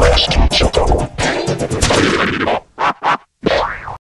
close to each.